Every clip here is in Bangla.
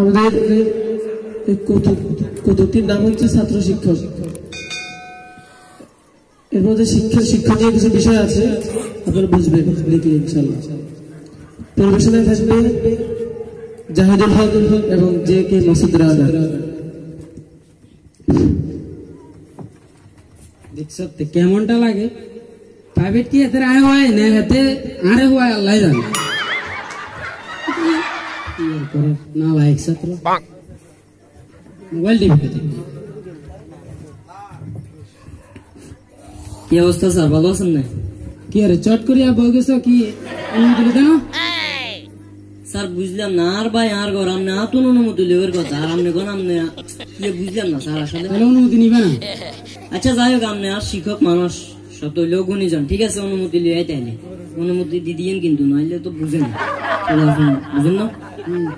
আমাদের কৌতুকটির নাম হচ্ছে ছাত্র শিক্ষক। এর মধ্যে শিক্ষা শিক্ষণীয় কিছু বিষয় আছে, আপনারা বুঝবেন দেখলে ইনশাল্লাহ পরিবেশনায় থাকবে জাহিদুল হক এবং জে কে মাসুদ রাজা কেমনটা লাগে। প্রাইভেট কি এতে আয় হয় না এতে আরে হয় আল্লাহ জানে। কি আর করে না লাইক ছাত্র মোবাইল টিভি কি অবস্থা স্যার ভালো আছেন না কি আরে চট করিয়া বই গেছ কি অনুমতি দিতে না স্যার বুঝলাম না আর ভাই আর ঘর আপনি আতুন অনুমতি লেবের কথা আর কোন ইয়ে বুঝলাম না স্যার আসলে? তাহলে অনুমতি নিবে না? আচ্ছা যাই হোক আপনি আর শিক্ষক মানুষ সব তো হইলেও গুণীজন ঠিক আছে অনুমতি লিয়ে তাইলে। অনুমতি দি দিয়েন কিন্তু নইলে তো বুঝেন বুঝেন না? বুঝেন না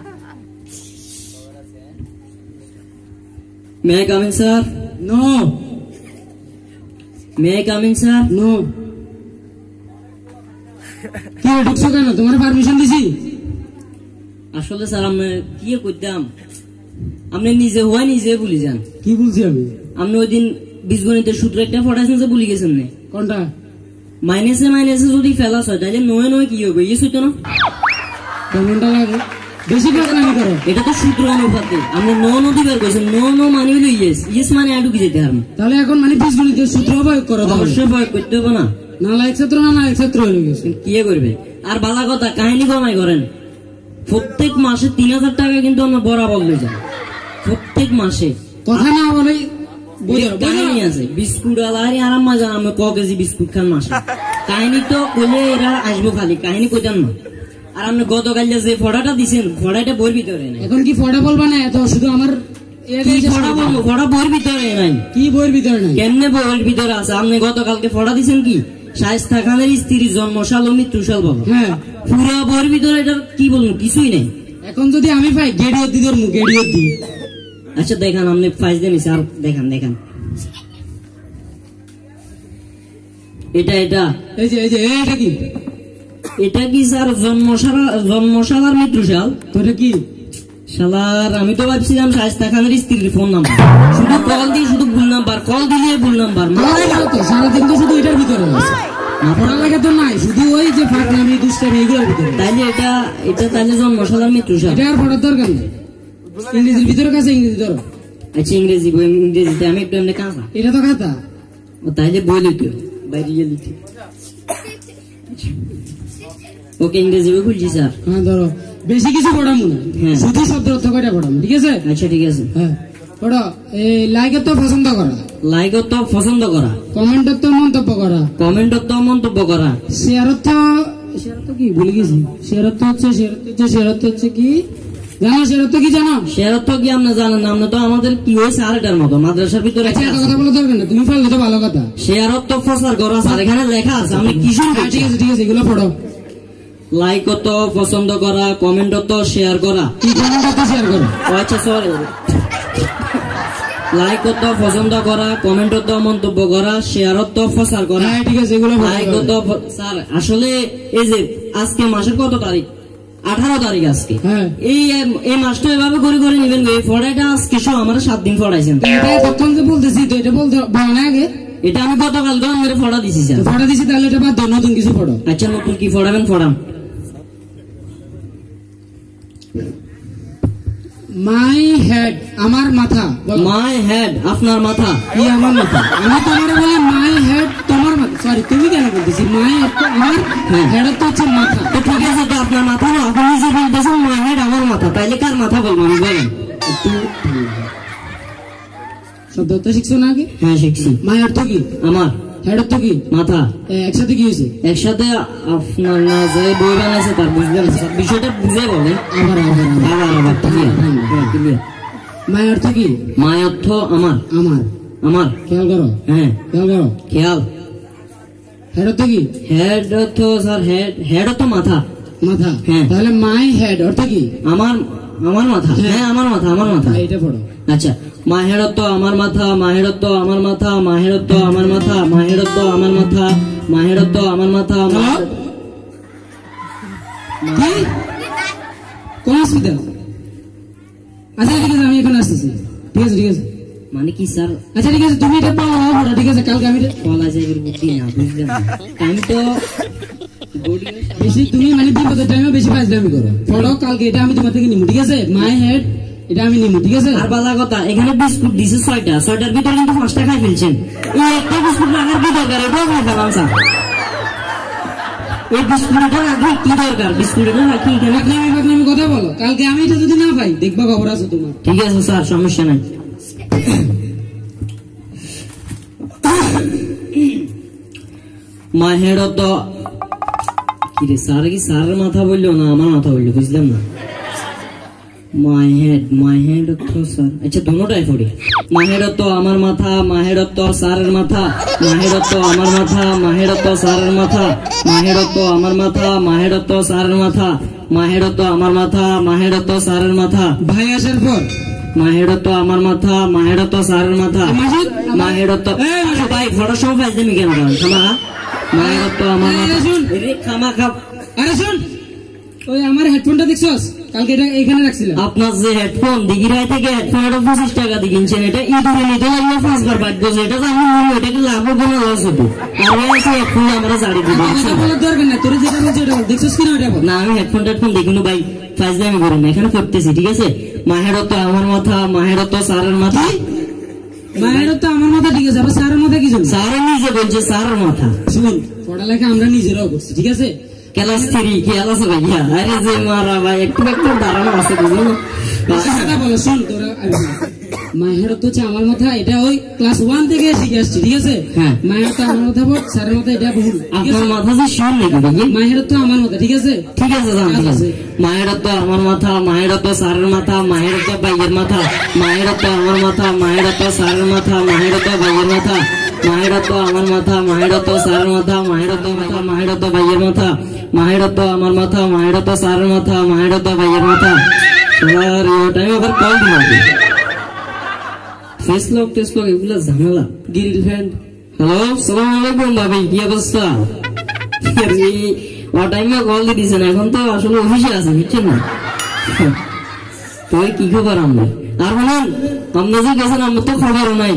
may I coming sir no may I coming sir no কি ঢুকছো কেন? তোমার পারমিশন দিছি? আসলে স্যার আমি কি করতাম? আপনি নিজে হওয়া নিজে ভুলে যান। কি বলছি আমি? আপনি ওই দিন বীজগণিতের সূত্র একটা পড়াইছেন যে ভুলে গেছেন না। কোনটা? মাইনাসে মাইনাসে যদি ফেলাস হয় তাহলে নয় নয় কি হবে? ইয়ে সূত্র না? কেমনটা লাগে? বেশি পাকনামি করো। এটা তো সূত্র অনুপাতে। ন করেছেন ন ন মানে হইল ইয়েস। ইয়েস মানে আটু কি যেতে হারম। তাহলে এখন মানে বীজগণিতের সূত্র প্রয়োগ করো অবশ্যই প্রয়োগ করতে হবে না। না লাইক ছাত্র না লাইক ছাত্র হয়ে গেছে। কি করবে? আর বালা কথা কাহিনী কমাই করেন। প্রত্যেক মাসে তিন হাজার টাকা কিন্তু আমরা বরাবর লয়ে যান প্রত্যেক মাসে। কথা না বলে কাহিনী আছে। বিস্কুট আলারি আরাম মজা আমি ক কেজি বিস্কুট খান মাসে। কাহিনী তো কইলে এরা আসব খালি। কাহিনী কইতাম না। আর আপনি গতকাল যে ফড়াটা দিছেন ফড়াটা বইয়ের ভিতরে নাই। এখন কি ফটা বলবা না? এত শুধু আমার ফড়া বইয়ের ভিতরে নাই। কি বইয়ের ভিতরে নাই? কেমনে বইয়ের ভিতরে আছে? আপনি গতকালকে ফড়া দিছেন কি? শায়স্তা খানের স্ত্রীর জন্মশাল ও মৃত্যুশাল বাবা। হ্যাঁ। পুরো বইয়ের ভিতরে এটা কি বলব? কিছুই নেই। এখন যদি আমি পাই গেডিও দি ধরমু গেডিও দি। আচ্ছা দেখান আপনি ফাইজ দেন আর দেখান দেখান। এটা এটা। এই যে এই যে এটা কি? এটা কি স্যার জন্মশালা জন্মশালার মৃত্যুশাল তো এটা কি? শালার আমি তো ভাবছিলাম শায়স্তা খানের স্ত্রীর ফোন নাম্বার শুধু কল দিয়ে শুধু ভুল নাম্বার কল দিলে ভুল নাম্বার মাথায় গেল তো সারাদিন তো শুধু এটার ভিতরে আছে পড়ালেখা তো নাই শুধু ওই যে ফাঁকনামি দুষ্টামি এগুলোর ভিতরে। তাইলে এটা এটা তাইলে জন্মশালার মৃত্যুশাল এটা আর পড়ার দরকার নেই। ইংরেজির ভিতরে কাছে ইংরেজি ধরো। আচ্ছা ইংরেজি বই ইংরেজিতে আমি একটু এমনি কাঁচা। এটা তো ও তাইলে বই লিখতে বাইরে গিয়ে লিখতে ওকে ইংরেজি বই খুলছি স্যার হ্যাঁ ধরো। বেশি কিছু পড়াবো না। হ্যাঁ। শুধু শব্দ অর্থ কয়টা পড়াবো ঠিক আছে? আচ্ছা ঠিক আছে। হ্যাঁ। পড়ো এই লাইকের তো পছন্দ করা। লাইক তো পছন্দ করা। কমেন্টের তো মন্তব্য করা। কমেন্ট তো মন্তব্য করা। শেয়ার তো শেয়ার তো কি? ভুলে গেছি। শেয়ার তো হচ্ছে শেয়ার হচ্ছে শেয়ার হচ্ছে কি? জানো তো কি জানো? তো কি আপনি জানেন না? আপনি তো আমাদের কি হয়েছে আরেকটার মতো মাদ্রাসার ভিতরে আচ্ছা এত কথা বলা দরকার না তুমি পারলে তো ভালো কথা। শেয়ার তো প্রচার করা আছে এখানে লেখা আছে আমি কি শুরু হ্যাঁ, ঠিক আছে ঠিক আছে এগুলো পড়ো। লাইক তো পছন্দ করা কমেন্ট শেয়ার করা। কি কমেন্ট শেয়ার করো। আচ্ছা সরি লাইক তো পছন্দ করা কমেন্ট তো মন্তব্য করা শেয়ার তো প্রচার করা। হ্যাঁ ঠিক আছে এগুলো। লাইক তো স্যার আসলে এই যে আজকে মাসের কত তারিখ? আঠারো তারিখ আজকে। হ্যাঁ। এই এই মাসটা এভাবে করে করে নিবেন। এই ফড়াইটা আজকে সব আমার সাত দিন ফড়াইছেন। প্রথম বলতেছি তো এটা বলতে ভালো না আগে? এটা আমি গতকাল তো আমার ফড়া দিছি স্যার। তো দিছি তাহলে এটা বাদ নতুন কিছু ফড়ো আচ্ছা নতুন কি ফড়াবেন ফড়াম। মাই হেড আমার মাথা মাই হেড আপনার মাথা। কি আমার মাথা। আমি তোমার বলি মাই হেড তোমার মাথা সরি তুমি কেন বলতেছি? মাই হেড তো আমার হ্যাঁ। হেড তো হচ্ছে মাথা। তো ঠিক আছে তো আপনার মাথা না? আপনি যে বলতেছেন মাই হেড আমার মাথা। তাইলে কার মাথা বলব আমি বলেন। শব্দ তো শিখছো না আগে? হ্যাঁ শিখছি। মাই অর্থ কি? আমার। হেড অর্থ কি মাথা একসাথে কি হয়েছে? একসাথে আপনার না যে বই বানাইছে তার বুঝলেন বিষয়টা বুঝে বলেন আবার আবার আবার। আবার আবার ক্লিয়ার ক্লিয়ার অর্থ কি? মায় অর্থ আমার। আমার। আমার। খেয়াল করো। হ্যাঁ। খেয়াল করো। খেয়াল। হেড অর্থ কি? হেড অর্থ স্যার হেড হেড অর্থ মাথা। মাথা। হ্যাঁ। তাহলে মাই হেড অর্থ কি? আমার আমার মাথা। হ্যাঁ। আমার মাথা আমার মাথা। এটা পড়ো। আচ্ছা। মাহেরত্ব আমার মাথা মাহেরত্ব আমার মাথা মাহেরত্ব আমার মাথা মাহেরত্ব আমার মাথা মাহেরত্ব আমার মাথা কোন হসপিটাল আচ্ছা ঠিক আছে আমি এখন আসতেছি। ঠিক আছে ঠিক আছে। মানে কি স্যার? আচ্ছা ঠিক আছে তুমি এটা পাও ফটো ঠিক আছে কালকে আমি কলা জায়গার বুদ্ধি না আমি তো বেশি তুমি মানে বিপদের টাইমে বেশি ফাজলামি করো। কালকে এটা আমি তোমার থেকে নিবো ঠিক আছে? মাই হেড এটা আমি নিবো ঠিক আছে? আর বালা কথা এখানে বিস্কুট দিছে ছয়টা ছয়টার ভিতরে কিন্তু পাঁচটা খাই ফেলছেন। এই একটা বিস্কুট রাখার কি দরকার? এটাও খাই ফেলাম স্যার এই বিস্কুটটা রাখি কি দরকার? বিস্কুটটা রাখি এখানে ফাজলামি ফাজলামি কথা বলো। কালকে আমি এটা যদি না পাই দেখবা খবর আছে তোমার। ঠিক আছে স্যার সমস্যা নাই। মাহের তো স্যার কি স্যারের মাথা বলল না? আমার মাথা বলল বুঝলাম না। মাই হেড মাই হেড তো স্যার আচ্ছা দোনোটাই পড়ি মাহের তো আমার মাথা মাহের তো স্যারের মাথা মাহের তো আমার মাথা মাহের তো স্যারের মাথা মাহের তো আমার মাথা মাহের তো স্যারের মাথা মাহের তো আমার মাথা মাহের তো স্যারের মাথা ভাই আসার পর মাহের তো আমার মাথা মাহের তো স্যারের মাথা মাহের তো এই মাসুদ। ভাই ফটো সব ফাইজদামি কেন খামা মাহের তো আমার মাথা শুন। খামা খাপ আরে শোন ওই আমার হেডফোনটা দেখছস কালকে এটা এখানে রাখছিলাম। আপনার যে হেডফোন দিঘিরাই থেকে হেডফোন এটা পঁচিশ টাকা দিয়ে কিনছেন এটা ইঁদুরে নিতে লাগবে পাঁচবার বাধ্য এটা তো মূল্য এটা কি লাভ হবে না লস হবে? আর ওই আছে হেডফোন আমরা ছাড়ি দিব কথা বলার দরকার নাই তোর যেটা বলছে ওটা বল দেখছস কিনা ওটা বল? না আমি হেডফোন টেডফোন দেখিনি ভাই ফাইজদামি করেন না এখানে করতেছি ঠিক আছে? মাহের তো আমার মাথা মাহের তো স্যারের মাথা। মায়ের তো আমার মাথা ঠিক আছে আবার স্যারের মাথা কি জানো নিজে বলছে স্যারের মাথা। শুন পড়ালেখা আমরা নিজেরাও করছি ঠিক আছে? ক্লাস থ্রি আছে ভাইয়া আরে যে মারা ভাই একটু একটু দাঁড়ানো আছে বুঝলি? শোন তোরা মায়ের তো হচ্ছে আমার মাথা এটা ওই ক্লাস ওয়ান থেকে শিখে আসছি ঠিক আছে? হ্যাঁ। মায়ের তো আমার মাথা বল স্যারের মাথা এটা ভুল আপনার মাথা যে শিওর নাকি ভাই মায়ের তো আমার মাথা ঠিক আছে? ঠিক আছে ঠিক আছে। মায়ের তো আমার মাথা মায়ের তো স্যারের মাথা মায়ের তো ভাইয়ের মাথা মায়ের তো আমার মাথা মায়ের তো স্যারের মাথা মায়ের তো ভাইয়ের মাথা। মায়ের তো আমার মাথা মায়ের তো স্যারের মাথা মায়ের তো মাথা মায়ের তো ভাইয়ের মাথা মায়ের তো আমার মাথা মায়ের তো স্যারের মাথা মায়ের তো ভাইয়ের মাথা। এখন তো আসলে অফিসে আছে, বুঝছেন না? তো ওই কি খবর আমরা? আর বলেন যে গেছেন আমার তো খবরও নাই।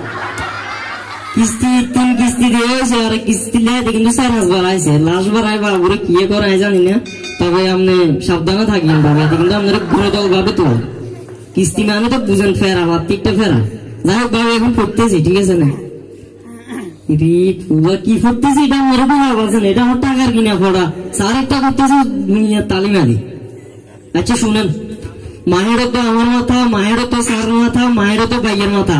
কিস্তি তিন কিস্তি দিয়ে হয়েছে আর কিস্তি লেতে কিন্তু চার হাজার বার আইছে লাস্ট বার আইবা ঘুরে কি করাই জানি না তবে আপনি সাবধানে থাকবেন বাবা এতে কিন্তু আপনার ঘুরে দল ভাবে তো কিস্তি মানে তো বুঝেন ফেরা বাত্তিকটা ফেরা যাই হোক বাবা এখন পড়তেছি ঠিক আছে না রে পুরা কি করতেছি এটা আমার বাবা বলছেন এটা আমার টাকার কিনা পড়া স্যার একটা করতেছে দুনিয়ার তালিমারি আচ্ছা শুনেন মায়েরও তো আমার মাথা মায়েরও তো স্যার মাথা মায়েরও তো ভাইয়ের মাথা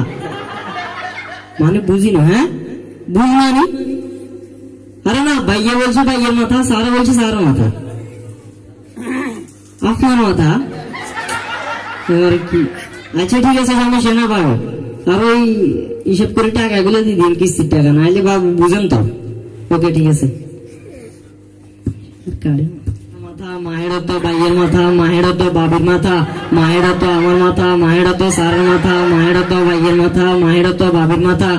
মানে বুঝি না হ্যাঁ বুঝ মানে আরে না ভাইয়া বলছে ভাইয়ের মাথা স্যার বলছে স্যার মাথা আপনার মাথা এবার কি আচ্ছা ঠিক আছে সমস্যা না বাবু আর ওই হিসেব করে টাকাগুলো দিয়ে দিন কিস্তির টাকা নাহলে বাবু বুঝেন তো ওকে ঠিক আছে মাথা মায়ের তো ভাইয়ের মাথা মায়ের তো বাবির মাথা মায়ের তো আমার মাথা মায়ের তো সারের মাথা মায়ের তো ভাইয়ের মাথা মায়ের তো বাবির মাথা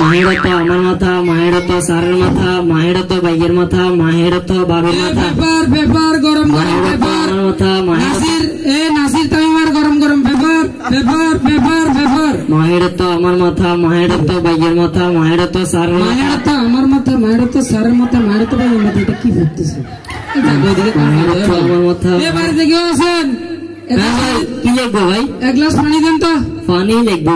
মায়ের তো আমার মাথা মায়ের তো সারের মাথা মায়ের তো ভাইয়ের মাথা মায়ের তো বাবির মাথা পেপার পেপার গরম গরম মায়ের তো পেপার আমার মাথা মায়ের নাসির এ নাসির তামিমার গরম গরম পেপার পেপার পেপার পেপার মায়ের তো আমার মাথা মায়ের তো ভাইয়ের মাথা মায়ের তো সারের মাথা মায়ের তো আমার মাথা মায়ের তো স্যারের মাথা মায়ের তো ভাইয়ের মাথা এটা কি ভুগতেছে মায়ের তো আমার মাথা এ বাড়িতে কেউ আছেন এ ভাই কি লিখব ভাই এক গ্লাস পানি দেন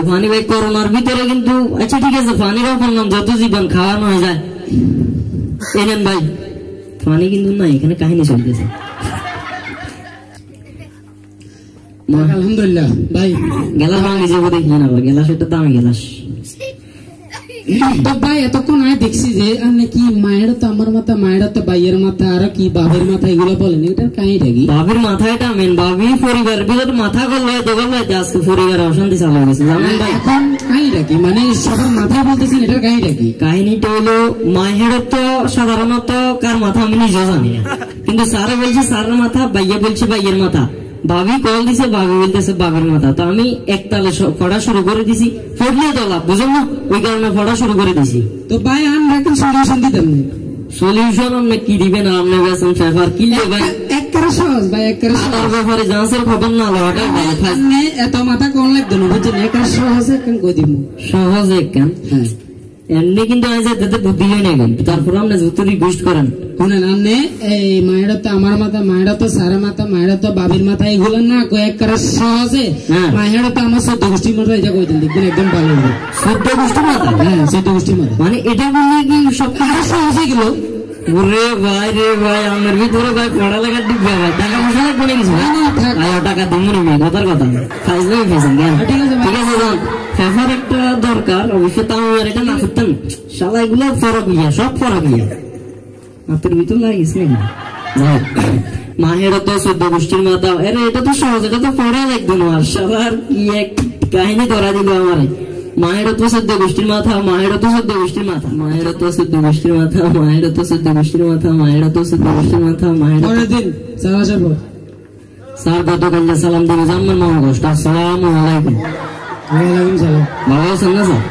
পানি ভাই করোনার ভিতরে কিন্তু আচ্ছা ঠিক আছে পানিরও বললাম যত জীবন খাওয়ানো হয়ে যায় এনেন ভাই পানি কিন্তু না এখানে কাহিনী চলতেছে মা- আলহামদুলিল্লাহ ভাই গেলাস ভাঙ নিজে দেখি না আবার গেলাস এটা দামি গেলাস এতক্ষণ আয় দেখছি যে আর নাকি মায়ের তো আমার মাথা মায়ের তো ভাইয়ের মাথা আর কি বাবের মাথা এগুলো বলেন বাবির মাথায়টা মেন বাবি পরিবার ভিতরে মাথা দোকান আজকে পরিবারে অশান্তি চালু হয়ে গেছে জানেন ভাই এখন মানে সবার মাথায় বলতেছেন এটার কাহিনীটা কি কাহিনীটা হলো মাহের তো সাধারণত কার মাথা আমি নিজেও জানি না কিন্তু স্যারে বলছে স্যারের মাথা ভাইয়া বলছে বাইয়ের মাথা ভাবি কল দিছে ভাবি বলতেছে বাবার মাথা। তো আমি একতালে পড়া শুরু করে দিছি। পড়লে তো লাভ বুঝুন না? ওই কারণে পড়া শুরু করে দিছি। তো ভাই আমরা এখন সলিউশন দিতাম সলিউশন আপনি কি দিবেন আপনি বেসন ফেফার কি নেবেন এক করে সহজ ভাই এক করে তার সহজ ব্যাপারে জানসের খবর না লওয়াটা ভালো আপনি এত মাথা কোন লাগতো না বুঝছেন? এক সহজ কই দিব? সহজে কেন হ্যাঁ। এমনি কিন্তু আমি যাতে বুদ্ধি হয় না কিন্তু তারপর আপনি যত রিকোয়েস্ট করেন শুনেন আপনি এই মায়েরা তো আমার মাথা মায়েরা তো সারা মাথা মায়েরা তো বাবির মাথা এগুলো না কয়েক করে সহজে হ্যাঁ। মায়েরা তো আমার চোদ্দ গোষ্ঠীর মাথা এটা কই দেখবেন একদম ভালো হবে। সদ্য গোষ্ঠী মাথা হ্যাঁ চোদ্দ গোষ্ঠীর মাথা মানে এটা বললে কি সব আরও সহজ এগুলো ওরে ভাই রে ভাই আমার ভিতরে ভাই পড়ালেখার দিক ভাই টাকা পয়সা লাগবে না কিছু টাকা দিব না ভাই কথার কথা। ফাইজলে ফেসেন ঠিক আছে ঠিক আছে ফেফার একটা দরকার অবশ্য তাও আর এটা না করতেন শালা এগুলো ফরক ইয়া সব ফরক ইয়া। আপনার ভিতর লাগিস নাকি যাই মাহের তো চোদ্দ গোষ্ঠীর মাথা আরে এটা তো সহজ এটা তো লাগবে না। আর সবার কি এক কাহিনী ধরা দিল আমারে। মায়ের তো চোদ্দ গোষ্ঠীর মাথা মায়ের তো চোদ্দ গোষ্ঠীর মাথা মায়ের তো চোদ্দ গোষ্ঠীর মাথা মায়ের তো চোদ্দ গোষ্ঠীর মাথা মায়ের তো চোদ্দ গোষ্ঠীর মাথা মায়ের দিন স্যার পর গতকাল সালাম দিবে জানবেন মামা গোষ্ঠ আসসালামু আলাইকুম। ভালো আছেন না স্যার।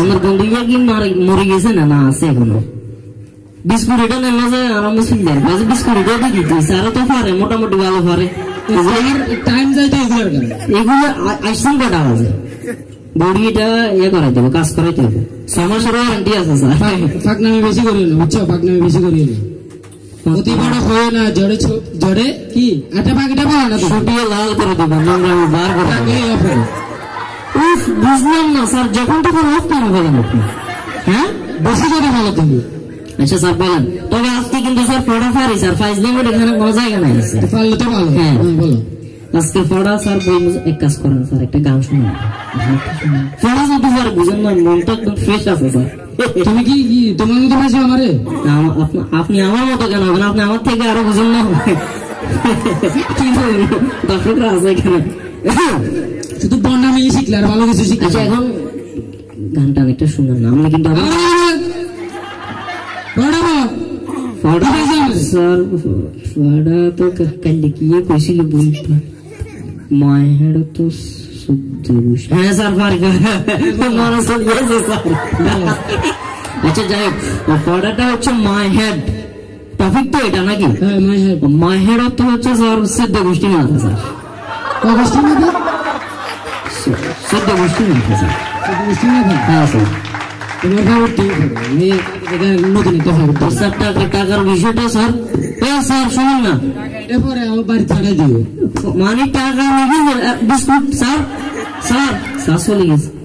আমার গিয়ে কি মার- গেছে না না আছে এখনও বিস্কুট এটা নেন না যে আরাম সুন্দর বাজে বিস্কুট এটা দিয়ে দিতে স্যার তো পারে মোটামুটি ভালো পারে। টাইম যাইতে এগুলোর কারণে এগুলো আইসন কটা আছে বডিটা ইয়ে করাই দেবো কাজ করাইতে হবে। ছ ওয়ারেন্টি আছে স্যার ফাঁক বেশি করিও না বুঝছ? ফাঁক বেশি করিও না। অতি বড় হয় না জড়ে জড়ে কি? আটা পাখিটা পাওয়া না ছুটিয়ে লাল করে দেবো নোংরা বার করে উফ বুঝলাম না স্যার যখন তখন অফ কেন বলেন আপনি হ্যাঁ? বেশি করে ভালো তুমি। আচ্ছা স্যার বলেন। তবে আজকে কিন্তু স্যার পড়া পারি স্যার ফাইজলামের এখানে কোনো জায়গা নাই স্যার। পারলে তো ভালো। হ্যাঁ। বলো। আজকে পড়া স্যার বই এক কাজ করেন স্যার একটা গান শুনুন। পড়া যদি স্যার বুঝেন না মনটা একদম ফ্রেশ আছে স্যার। তুমি কি তোমার মতো আমারে? আপনি আমার মতো কেন হবেন? আপনি আমার থেকে আরও বুঝেন না। কি বলব? দর্শকরা আছে এখানে। শুধু বন্যা শিখলে আর ভালো কিছু শিখলে আচ্ছা এখন গানটা অনেকটা শুনেন না আমরা কিন্তু তো কা- কালকে কইছিল বলতে মায়ের তো হ্যাঁ স্যার আচ্ছা যাই হোক পড়াটা হচ্ছে মাই হেড টপিক তো এটা নাকি? মাই হেড তো হচ্ছে স্যার সিদ্ধ গোষ্ঠী মাথা স্যার। কষ্ট মতো সিদ্ধ গোষ্ঠী মাথা স্যার কষ্ট মতো হ্যাঁ স্যার তোমার খবর ঠিক আমি এটা নতুন একটা খবর তো স্যার টাকা টাকার বিষয়টা স্যার হ্যাঁ স্যার শুনুন না এটা পরে আমার বাড়ি ছাড়াই দিও মানে টাকা নাকি বিস্কুট স্যার স্যার স্যার চলে গেছে